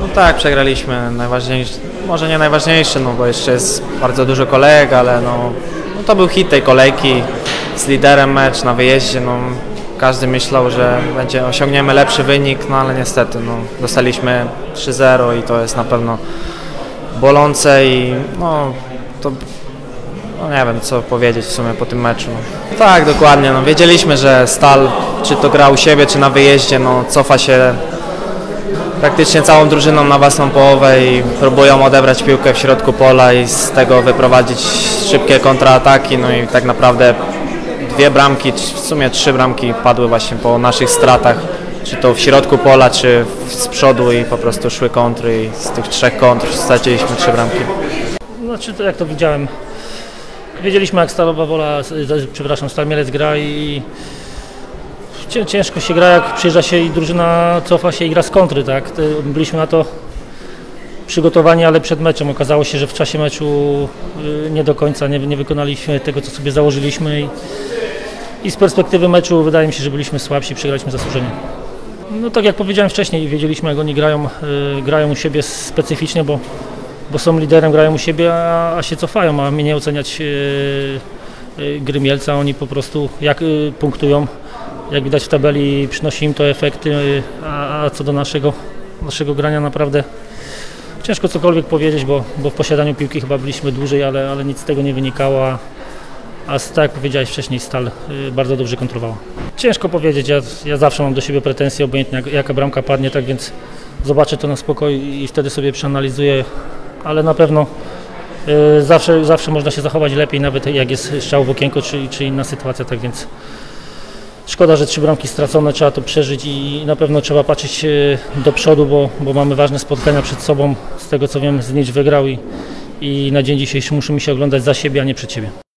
No tak, przegraliśmy. Najważniejsze, może nie najważniejsze, no bo jeszcze jest bardzo dużo kolejek, ale no, no to był hit tej kolejki z liderem mecz na wyjeździe. No, każdy myślał, że będzie, osiągniemy lepszy wynik, no ale niestety no, dostaliśmy 3-0 i to jest na pewno bolące i no to no nie wiem co powiedzieć w sumie po tym meczu. Tak, dokładnie. No, wiedzieliśmy, że Stal, czy to gra u siebie, czy na wyjeździe, no, cofa się praktycznie całą drużyną na własną połowę i próbują odebrać piłkę w środku pola i z tego wyprowadzić szybkie kontraataki. No i tak naprawdę dwie bramki, w sumie trzy bramki padły właśnie po naszych stratach, czy to w środku pola, czy z przodu i po prostu szły kontry i z tych trzech kontr straciliśmy trzy bramki. Znaczy, to jak to widziałem, wiedzieliśmy jak Stalowa Wola, przepraszam, Stal Mielec gra i ciężko się gra, jak przyjeżdża się i drużyna cofa się i gra z kontry, tak? Byliśmy na to przygotowani, ale przed meczem okazało się, że w czasie meczu y, nie do końca nie, nie wykonaliśmy tego, co sobie założyliśmy i, i z perspektywy meczu wydaje mi się, że byliśmy słabsi, przegraliśmy zasłużenie. No tak jak powiedziałem wcześniej, wiedzieliśmy jak oni grają, y, grają u siebie specyficznie, bo bo są liderem, grają u siebie, a, a się cofają, a mnie nie oceniać yy, gry Mielca, oni po prostu jak punktują, jak widać w tabeli przynosi im to efekty, a, a co do naszego, naszego grania naprawdę ciężko cokolwiek powiedzieć, bo, bo w posiadaniu piłki chyba byliśmy dłużej, ale, ale nic z tego nie wynikało, a, a tak jak powiedziałeś wcześniej, Stal yy, bardzo dobrze kontrowała. Ciężko powiedzieć, ja, ja zawsze mam do siebie pretensje, obojętnie jak, jaka bramka padnie, tak więc zobaczę to na spokój i wtedy sobie przeanalizuję, ale na pewno y, zawsze, zawsze można się zachować lepiej, nawet jak jest strzał w okienko czy, czy inna sytuacja, tak więc szkoda, że trzy bramki stracone, trzeba to przeżyć i na pewno trzeba patrzeć y, do przodu, bo, bo mamy ważne spotkania przed sobą, z tego co wiem Znicz wygrał i, i na dzień dzisiejszy musimy się oglądać za siebie, a nie przed siebie.